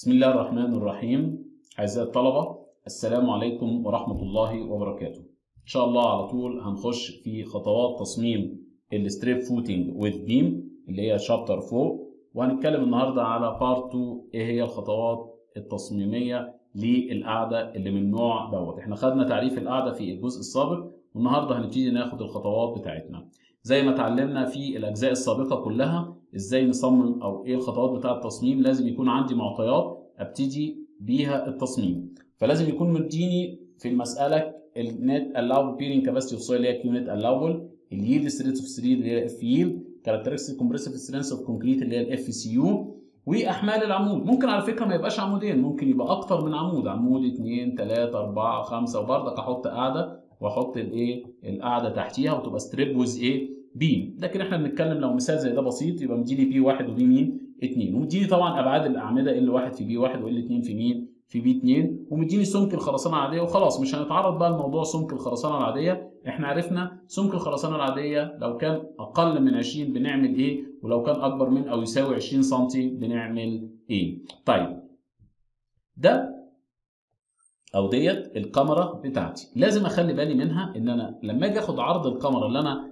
بسم الله الرحمن الرحيم أعزائي الطلبة السلام عليكم ورحمة الله وبركاته إن شاء الله على طول هنخش في خطوات تصميم ال strip footing with beam اللي هي chapter 4 وهنتكلم النهاردة على part 2 إيه هي الخطوات التصميمية للقاعدة اللي من النوع دوت. إحنا خدنا تعريف القاعدة في الجزء السابق والنهاردة هنبتدي ناخد الخطوات بتاعتنا. زي ما اتعلمنا في الأجزاء السابقة كلها إزاي نصمم أو إيه الخطوات بتاعة التصميم لازم يكون عندي معطيات أبتدي بيها التصميم. فلازم يكون مديني في المسألة ال net allowable capacity of soil اللي هي q net allowable ال yield strength of steel اللي هي f yield characteristic compressive strength of concrete اللي هي ال fcu وأحمال العمود. ممكن على فكرة ما يبقاش عمودين ممكن يبقى أكتر من عمود. عمود 2 3 4 5 وبرضك أحط قاعدة واحط الايه؟ القاعده تحتيها وتبقى strip with إيه؟ beam. لكن إحنا بنتكلم لو مثال زي ده بسيط يبقى مديني P 1 و P مين؟ 2 ومديني طبعا أبعاد الأعمدة ال a 1 في b 1 وال a 2 في مين؟ في b 2 ومديني سمك الخرسانة العادية وخلاص مش هنتعرض بقى لموضوع سمك الخرسانة العادية. إحنا عرفنا سمك الخرسانة العادية لو كان أقل من 20 بنعمل إيه؟ ولو كان أكبر من أو يساوي 20 سم بنعمل إيه؟ طيب ده أو ديت الكاميرا بتاعتي. لازم أخلي بالي منها إن أنا لما أجي آخد عرض الكاميرا اللي أنا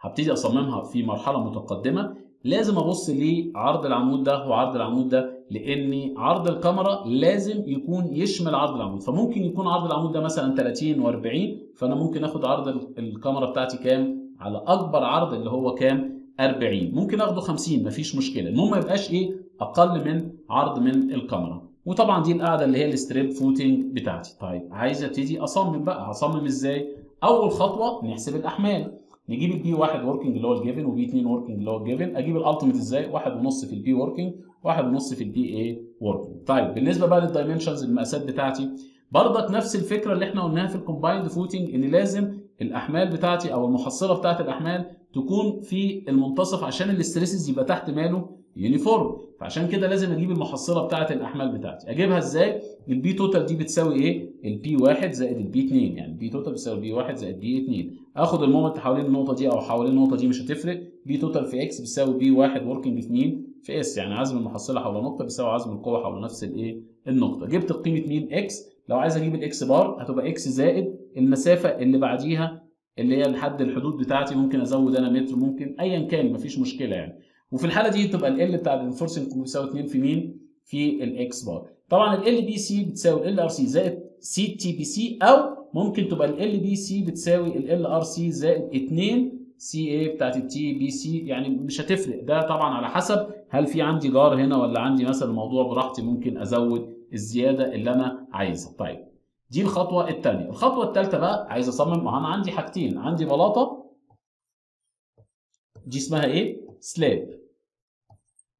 هبتدي أصممها في مرحلة متقدمة لازم أبص لعرض العمود ده وعرض العمود ده لأن عرض الكاميرا لازم يكون يشمل عرض العمود. فممكن يكون عرض العمود ده مثلا 30 و40 فأنا ممكن آخد عرض الكاميرا بتاعتي كام؟ على أكبر عرض اللي هو كام؟ 40 ممكن آخده 50 مفيش مشكلة. المهم ما يبقاش إيه؟ أقل من عرض من الكاميرا. وطبعا دي القاعده اللي هي ال strip footing بتاعتي. طيب عايز ابتدي أصمم بقى. هصمم إزاي؟ أول خطوة نحسب الأحمال. نجيب ال P 1 working اللي هو ال given و P 2 working اللي هو ال given أجيب ال ultimate إزاي؟ 1.5 في ال P working 1.5 في ال P A working طيب بالنسبة بقى لل dimensions المقاسات بتاعتي. برضك نفس الفكرة اللي إحنا قلناها في ال combined footing إن لازم الأحمال بتاعتي أو المحصلة بتاعت الأحمال تكون في المنتصف عشان ال stresses يبقى تحت ماله. uniform. فعشان كده لازم أجيب المحصلة بتاعة الأحمال بتاعتي. أجيبها إزاي؟ ال P total دي بتساوي إيه؟ ال P 1 زائد ال P 2 يعني ال P total بتساوي P 1 زائد P 2 آخد ال moment حوالين النقطة دي أو حوالين النقطة دي مش هتفرق. P total في X بتساوي P 1 working في مين في S يعني عزم المحصلة حول نقطة بيساوي عزم القوة حول نفس الايه النقطة. جبت قيمة مين X لو عايز أجيب ال X bar هتبقى X زائد المسافة اللي بعديها اللي هي لحد الحدود بتاعتي. ممكن أزود أنا متر ممكن ايا كان مفيش مشكلة يعني. وفي الحالة دي تبقى ال بتاع الانفورسنج بيساوي 2 في مين؟ في الاكس بار. طبعا ال بي سي بتساوي ال ار سي زائد سي تي بي سي أو ممكن تبقى ال بي سي بتساوي ال ار سي زائد 2 سي اي بتاعت التي بي سي يعني مش هتفرق ده طبعا على حسب هل في عندي جار هنا ولا عندي مثلا الموضوع براحتي ممكن أزود الزيادة اللي أنا عايزها. طيب دي الخطوة الثانية، الخطوة الثالثه بقى عايز أصمم ما أنا عندي حاجتين عندي بلاطة دي اسمها إيه؟ slab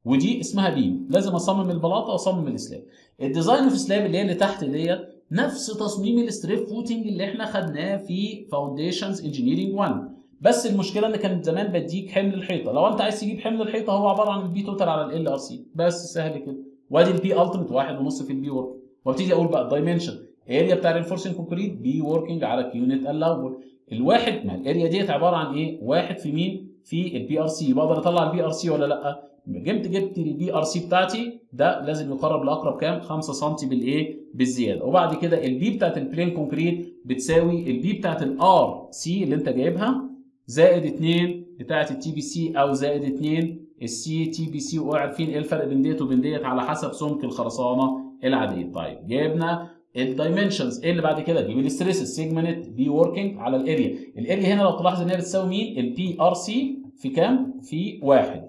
ودي اسمها beam لازم أصمم البلاطة وأصمم ال slab ال design of slab اللي هي اللي تحت ديت نفس تصميم ال strip footing اللي إحنا خدناه في foundations engineering 1 بس المشكلة إن كان زمان بديك حمل الحيطة. لو أنت عايز تجيب حمل الحيطة هو عبارة عن ال P total على ال RC بس سهل كده. وادي ال P ultimate واحد ونص في ال P work وابتدي أقول بقى ال dimension area بتاع ال reinforced concrete P working على q net allow الواحد ما ال area ديت عبارة عن إيه؟ واحد في مين؟ في ال B RC بقدر أطلع ال B RC ولا لأ؟ جبت جبت ال B RC بتاعتي. ده لازم يقرب لأقرب كام؟ 5 سم بالإيه؟ بالزيادة. وبعد كده ال B بتاعت ال plain concrete بتساوي ال B بتاعت ال RC اللي أنت جايبها زائد 2 بتاعت ال t PC أو زائد 2 ال C t PC وعارفين إيه الفرق بين ديت وبين ديت؟ على حسب سمك الخرسانة العادية. طيب جبنا ال dimensions إيه اللي بعد كده جيب الاستريس سيجمنت بي وركينج على الاريا الاريا هنا لو تلاحظ إن هي بتساوي مين؟ ال B RC في كام؟ في واحد.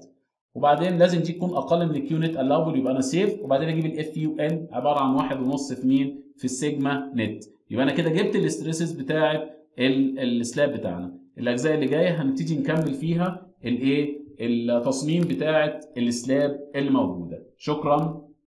وبعدين لازم دي تكون أقل من ال q net allow يبقى أنا safe وبعدين أجيب ال F u n عبارة عن واحد ونص في مين؟ في ال sigma net يبقى أنا كده جبت ال stresses بتاعة ال slab بتاعنا. الأجزاء اللي جاية هنبتدي نكمل فيها الايه التصميم بتاعة ال slab اللي موجوده شكرا.